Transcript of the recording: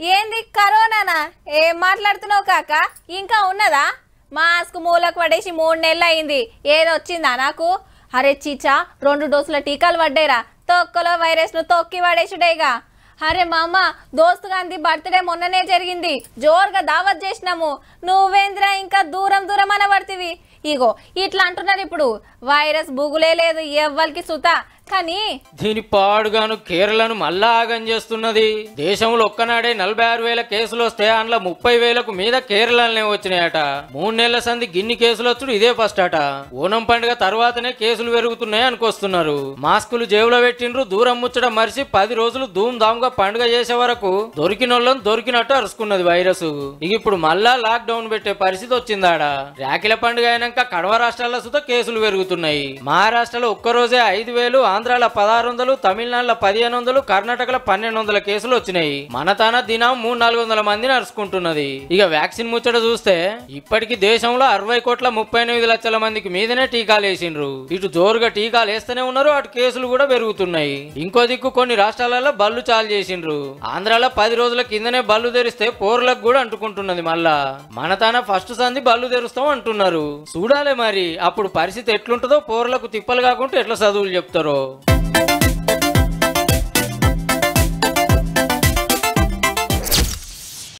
ఏంది కరోనానా ఏం మాట్లాడుతున్నావు కాక? ఇంకా ఉన్నదా? మాస్క్ మూలకు పడేసి మూడు నెలలు అయింది. ఏదో వచ్చిందా నాకు? అరే చీచా రెండు డోసుల టీకాలు పడ్డాయిరా. తొక్కలో వైరస్ను తొక్కి పడేసుడేగా. అరే మామ దోస్తు గాంధీ బర్త్డే మొన్ననే జరిగింది. జోరుగా దావత్ చేసినాము. నువ్వేంద్రా ఇంకా దూరం దూరం అనబడితివి? ఇగో ఇట్లా అంటున్నారు ఇప్పుడు. వైరస్ బుగులే లేదు ఎవ్వరికి సుత. కానీ దీని పాడుగాను కేరళను మళ్ళా ఆగం చేస్తున్నది. దేశంలో ఒక్కనాడే నలభై ఆరు వేల కేసులు వస్తే అందులో ముప్పై వేలకు మీద కేరళనే వచ్చినాయట. మూడు నెలల సంది గిన్ని కేసులు వచ్చుడు ఇదే ఫస్ట్ అట ఓనం పండుగ తర్వాతనే కేసులు పెరుగుతున్నాయి అనుకొస్తున్నారు. మాస్కులు జేబులో పెట్టిండ్రు దూరం ముచ్చడం మరిచి పది రోజులు ధూమ్ ధామ్గా పండుగ చేసే వరకు దొరికినోళ్ళని దొరికినట్టు అరుచుకున్నది వైరస్. ఇక ఇప్పుడు మళ్ళా లాక్ డౌన్ పెట్టే పరిస్థితి వచ్చిందాడ. రాఖీల పండుగ అయినాక కడవ రాష్ట్రాల్లో సుత కేసులు పెరుగుతున్నాయి. మహారాష్ట్రలో ఒక్కరోజే ఐదు వేలు ఆంధ్రాలో పదహారు వందలు తమిళనాడులో పదిహేను వందలు కర్ణాటకలో పన్నెండు వందల కేసులు వచ్చినాయి. మన తాన దినం మూడు నాలుగు వందల మంది నడుచుకుంటున్నది. ఇక వ్యాక్సిన్ ముచ్చట చూస్తే ఇప్పటికి దేశంలో అరవై కోట్ల ముప్పై ఎనిమిది లక్షల మందికి మీదనే టీకాలు వేసిండ్రు ఇటు జోరుగా టీకాలు వేస్తూనే ఉన్నారు అటు కేసులు కూడా పెరుగుతున్నాయి. ఇంకో దిక్కు కొన్ని రాష్ట్రాలలో బళ్ళు చాలు చేసిండ్రు. ఆంధ్రాలో పది రోజుల కిందనే బళ్ళు తెరిస్తే పోర్లకు కూడా అంటుకుంటున్నది మళ్ళా. మన తాన ఫస్ట్ సంది బళ్ళు తెరుస్తాం అంటున్నారు. చూడాలి మరి అప్పుడు పరిస్థితి ఎట్లుంటుందో పోర్లకు తిప్పలు కాకుండా ఎట్లా చదువులు చెప్తారో. Tchau.